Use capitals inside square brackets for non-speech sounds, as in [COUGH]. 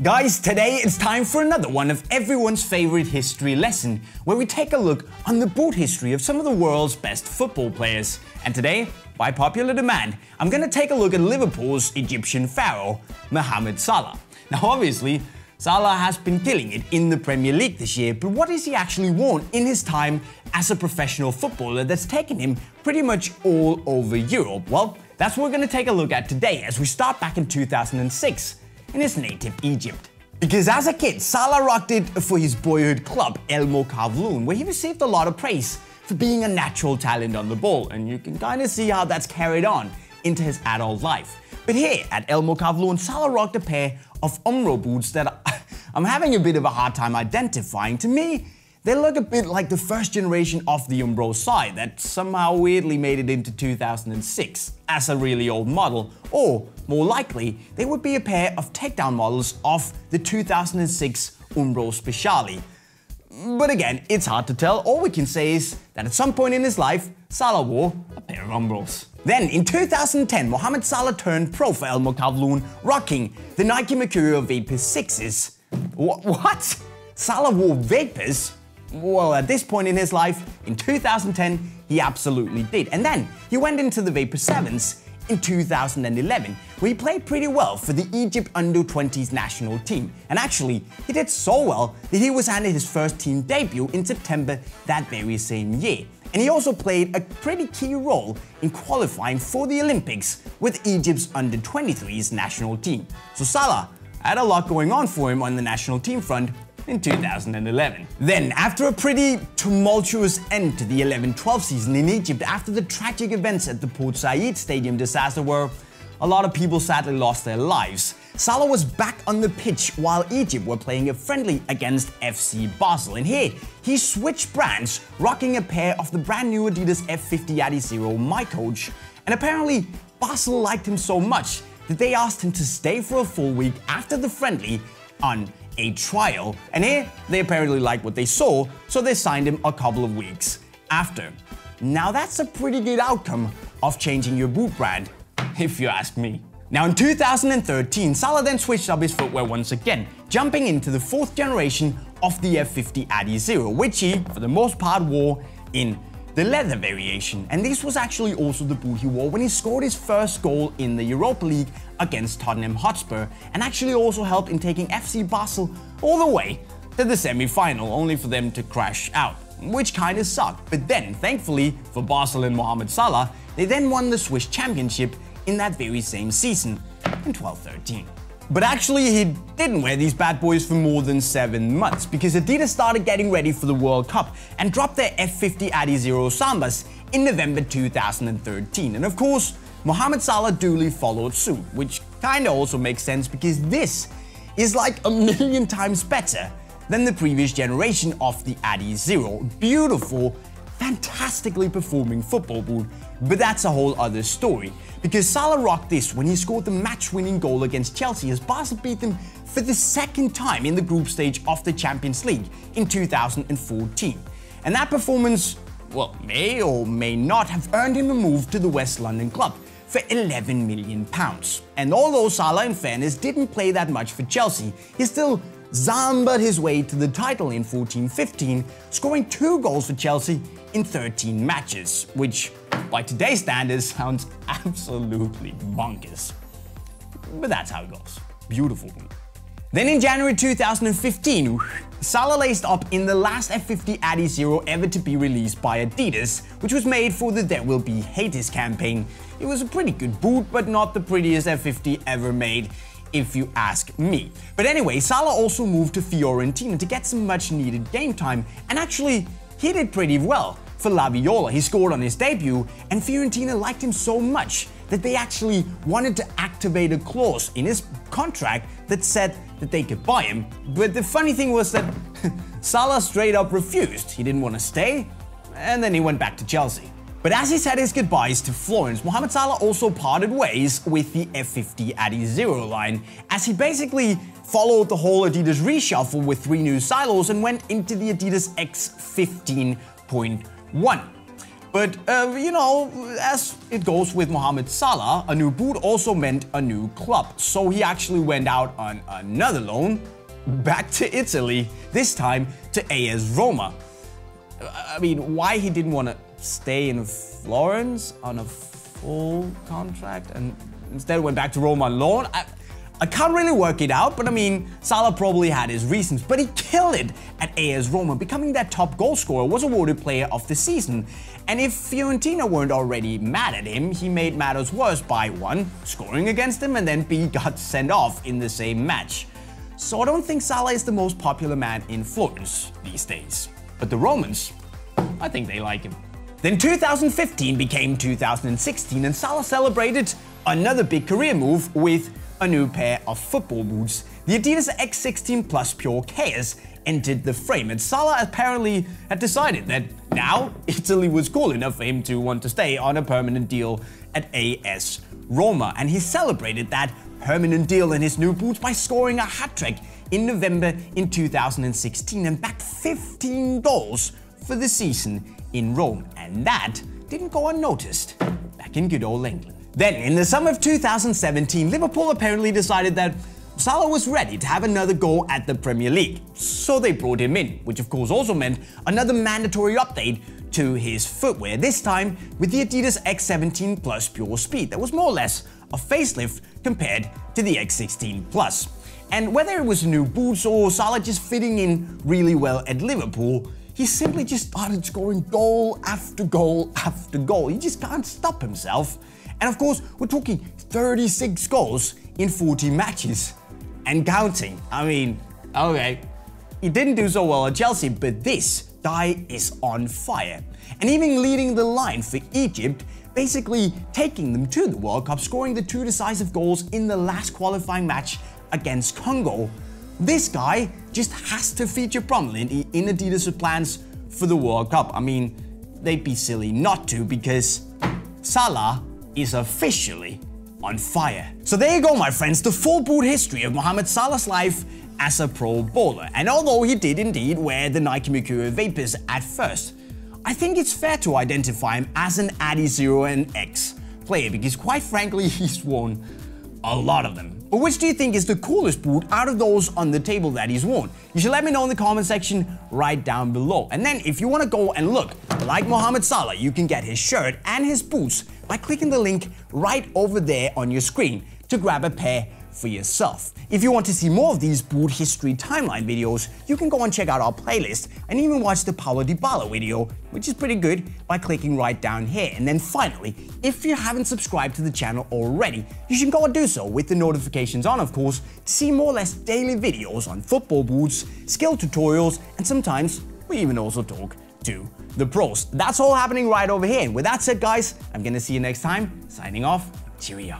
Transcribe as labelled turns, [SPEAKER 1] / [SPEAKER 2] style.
[SPEAKER 1] Guys, today it's time for another one of everyone's favorite history lesson, where we take a look on the boot history of some of the world's best football players. And today, by popular demand, I'm gonna take a look at Liverpool's Egyptian pharaoh, Mohamed Salah. Now, obviously, Salah has been killing it in the Premier League this year, but what has he actually won in his time as a professional footballer that's taken him pretty much all over Europe? Well, that's what we're gonna take a look at today as we start back in 2006 in his native Egypt. Because as a kid, Salah rocked it for his boyhood club, El Mokawloon, where he received a lot of praise for being a natural talent on the ball, and you can kind of see how that's carried on into his adult life. But here at El Mokawloon, Salah rocked a pair of Umbro boots that [LAUGHS] I'm having a bit of a hard time identifying. To me, they look a bit like the first generation of the Umbro side that somehow weirdly made it into 2006 as a really old model, or more likely, they would be a pair of takedown models of the 2006 Umbro Speciali. But again, it's hard to tell. All we can say is that at some point in his life, Salah wore a pair of Umbros. Then in 2010, Mohamed Salah turned pro for El Mokawloon, rocking the Nike Mercurial Vapor 6s. Wh what? Salah wore Vapors? Well, at this point in his life, in 2010, he absolutely did. And then he went into the Vapor 7s in 2011, where he played pretty well for the Egypt under 20s national team. And actually, he did so well that he was handed his first team debut in September that very same year. And he also played a pretty key role in qualifying for the Olympics with Egypt's under 23s national team. So Salah had a lot going on for him on the national team front in 2011. Then, after a pretty tumultuous end to the 11-12 season in Egypt after the tragic events at the Port Said Stadium disaster where a lot of people sadly lost their lives, Salah was back on the pitch while Egypt were playing a friendly against FC Basel. And here, he switched brands, rocking a pair of the brand new Adidas F50 Adizero miCoach. And apparently, Basel liked him so much that they asked him to stay for a full week after the friendly on a trial. And here, they apparently liked what they saw, so they signed him a couple of weeks after. Now that's a pretty good outcome of changing your boot brand, if you ask me. Now in 2013, Salah then switched up his footwear once again, jumping into the fourth generation of the F50 Adizero, which he, for the most part, wore in the leather variation. And this was actually also the boot he wore when he scored his first goal in the Europa League against Tottenham Hotspur, and actually also helped in taking FC Basel all the way to the semi-final, only for them to crash out, which kinda sucked. But then, thankfully for Basel and Mohamed Salah, they then won the Swiss Championship in that very same season, in 12-13. But actually, he didn't wear these bad boys for more than 7 months because Adidas started getting ready for the World Cup and dropped their F50 Adizero Sambas in November 2013. And of course, Mohamed Salah duly followed suit, which kinda also makes sense because this is like a million times better than the previous generation of the Adizero. Beautiful, fantastically performing football but that's a whole other story. Because Salah rocked this when he scored the match-winning goal against Chelsea as Basel beat them for the second time in the group stage of the Champions League in 2014. And that performance, well, may or may not have earned him a move to the West London club for 11 million pounds. And although Salah in fairness didn't play that much for Chelsea, he still zambered his way to the title in 14-15, scoring two goals for Chelsea in 13 matches, which by today's standards [LAUGHS] sounds absolutely bonkers. But that's how it goes. Beautiful. Then in January 2015, Salah laced up in the last F50 Adizero ever to be released by Adidas, which was made for the There Will Be Haters campaign. It was a pretty good boot, but not the prettiest F50 ever made if you ask me. But anyway, Salah also moved to Fiorentina to get some much needed game time, and actually, he did pretty well. For La Viola, he scored on his debut, and Fiorentina liked him so much that they actually wanted to activate a clause in his contract that said that they could buy him. But the funny thing was that [LAUGHS] Salah straight up refused. He didn't want to stay, and then he went back to Chelsea. But as he said his goodbyes to Florence, Mohamed Salah also parted ways with the F50 Adizero line, as he basically followed the whole Adidas reshuffle with three new silos and went into the Adidas X15.1. But, uh, you know, as it goes with Mohamed Salah, a new boot also meant a new club. So he actually went out on another loan back to Italy, this time to AS Roma. I mean, why he didn't want to stay in Florence on a full contract and instead went back to Roma on loan? I, I can't really work it out, but I mean, Salah probably had his reasons, but he killed it at AS Roma, becoming their top goal scorer, was awarded player of the season. And if Fiorentina weren't already mad at him, he made matters worse by 1. scoring against them, and then B. got sent off in the same match. So I don't think Salah is the most popular man in Florence these days. But the Romans, I think they like him. Then 2015 became 2016 and Salah celebrated another big career move with a new pair of football boots. The Adidas X16 Plus Pure Chaos entered the frame and Salah apparently had decided that now [LAUGHS] Italy was cool enough for him to want to stay on a permanent deal at AS Roma and he celebrated that permanent deal in his new boots by scoring a hat-trick in November in 2016 and backed 15 goals for the season in Rome and that didn't go unnoticed back in good old England. Then, in the summer of 2017, Liverpool apparently decided that Salah was ready to have another go at the Premier League, so they brought him in, which of course also meant another mandatory update to his footwear, this time with the Adidas X17 Plus Pure Speed that was more or less a facelift compared to the X16 Plus. And whether it was new boots or Salah just fitting in really well at Liverpool, he simply just started scoring goal after goal after goal. He just can't stop himself. And of course, we're talking 36 goals in 40 matches and counting. I mean, okay, he didn't do so well at Chelsea, but this guy is on fire. And even leading the line for Egypt, basically taking them to the World Cup, scoring the two decisive goals in the last qualifying match against Congo. This guy just has to feature prominently in Adidas' plans for the World Cup. I mean, they'd be silly not to because Salah is officially on fire. So there you go, my friends, the full boot history of Mohamed Salah's life as a pro bowler. And although he did indeed wear the Nike Mercurial Vapors at first, I think it's fair to identify him as an Adizero and X player because quite frankly, [LAUGHS] he's worn a lot of them. But which do you think is the coolest boot out of those on the table that he's worn? You should let me know in the comment section right down below. And then if you want to go and look like Mohamed Salah, you can get his shirt and his boots by clicking the link right over there on your screen to grab a pair for yourself. If you want to see more of these boot history timeline videos, you can go and check out our playlist and even watch the Paulo Dybala video, which is pretty good, by clicking right down here. And then finally, if you haven't subscribed to the channel already, you should go and do so with the notifications on, of course, to see more or less daily videos on football boots, skill tutorials, and sometimes we even also talk to the pros. That's all happening right over here. And with that said, guys, I'm gonna see you next time. Signing off, cheerio.